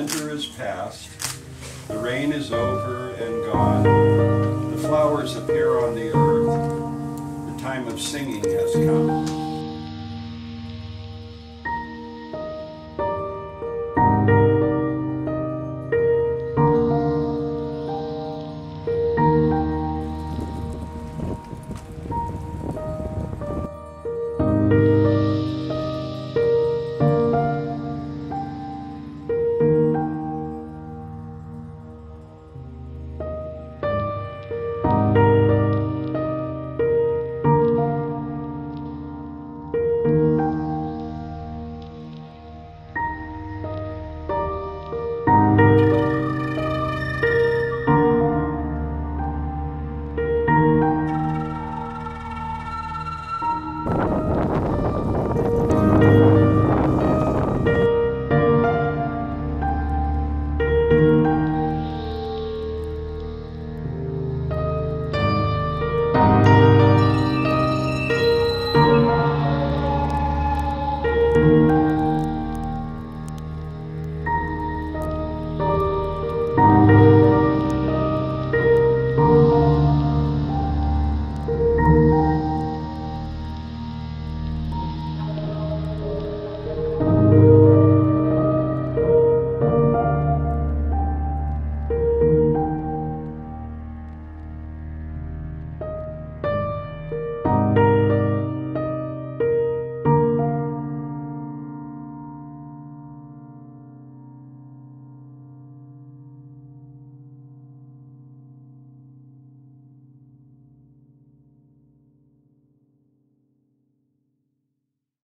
winter is past, the rain is over and gone, the flowers appear on the earth, the time of singing has come. you